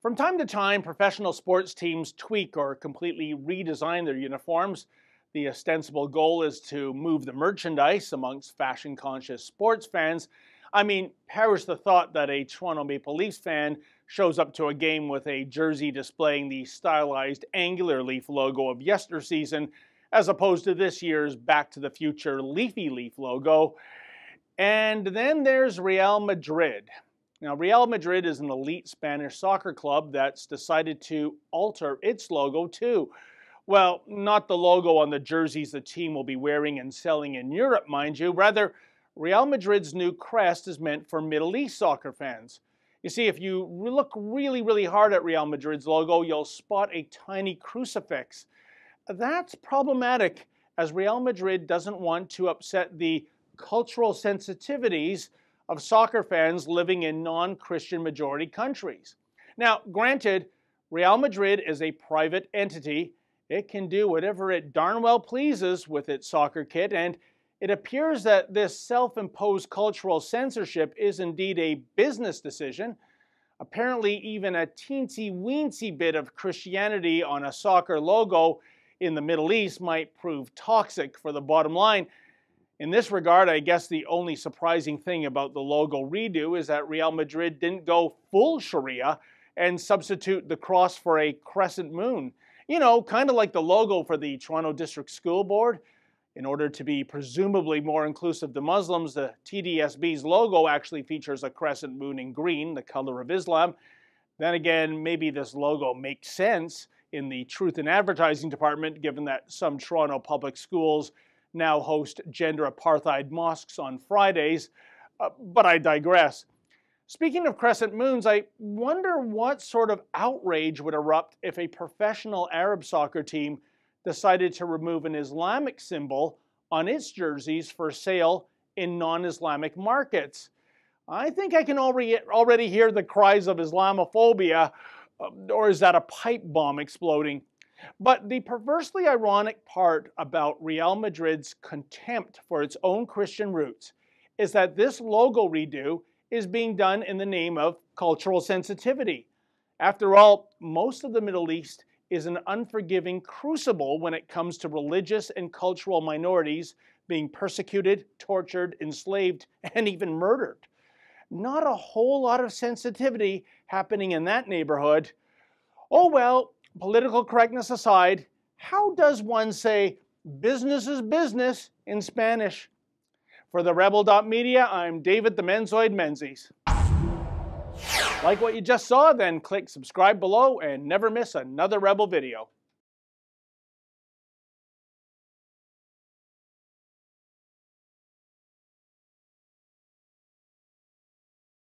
From time to time, professional sports teams tweak or completely redesign their uniforms. The ostensible goal is to move the merchandise amongst fashion conscious sports fans. I mean, perish the thought that a Toronto Maple Leafs fan shows up to a game with a jersey displaying the stylized angular leaf logo of yesterseason, as opposed to this year's Back to the Future Leafy Leaf logo. And then there's Real Madrid. Now, Real Madrid is an elite Spanish soccer club that's decided to alter its logo too. Well, not the logo on the jerseys the team will be wearing and selling in Europe, mind you. Rather, Real Madrid's new crest is meant for Middle East soccer fans. You see, if you look really, really hard at Real Madrid's logo, you'll spot a tiny crucifix. That's problematic as Real Madrid doesn't want to upset the cultural sensitivities of soccer fans living in non Christian majority countries. Now, granted, Real Madrid is a private entity. It can do whatever it darn well pleases with its soccer kit, and it appears that this self imposed cultural censorship is indeed a business decision. Apparently, even a teensy weensy bit of Christianity on a soccer logo in the Middle East might prove toxic for the bottom line. In this regard, I guess the only surprising thing about the logo redo is that Real Madrid didn't go full Sharia and substitute the cross for a crescent moon. You know, kind of like the logo for the Toronto District School Board. In order to be presumably more inclusive to Muslims, the TDSB's logo actually features a crescent moon in green, the color of Islam. Then again, maybe this logo makes sense in the Truth in Advertising department, given that some Toronto public schools now host gender apartheid mosques on Fridays, uh, but I digress. Speaking of crescent moons, I wonder what sort of outrage would erupt if a professional Arab soccer team decided to remove an Islamic symbol on its jerseys for sale in non Islamic markets. I think I can already hear the cries of Islamophobia, uh, or is that a pipe bomb exploding? But the perversely ironic part about Real Madrid's contempt for its own Christian roots is that this logo redo is being done in the name of cultural sensitivity. After all, most of the Middle East is an unforgiving crucible when it comes to religious and cultural minorities being persecuted, tortured, enslaved, and even murdered. Not a whole lot of sensitivity happening in that neighborhood. Oh well, political correctness aside, how does one say business is business in Spanish? For the Rebel.media, I'm David the Menzoid Menzies. Like what you just saw, then click subscribe below and never miss another Rebel video.